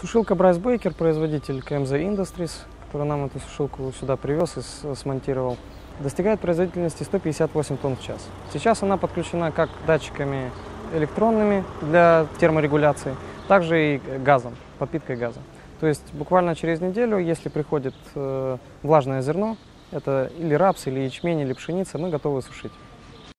Сушилка Брайс Бейкер, производитель КМЗ Industries, который нам эту сушилку сюда привез и смонтировал, достигает производительности 158 тонн в час. Сейчас она подключена как датчиками электронными для терморегуляции, также и газом, подпиткой газа. То есть буквально через неделю, если приходит э, влажное зерно, это или рапс, или ячмень, или пшеница, мы готовы сушить.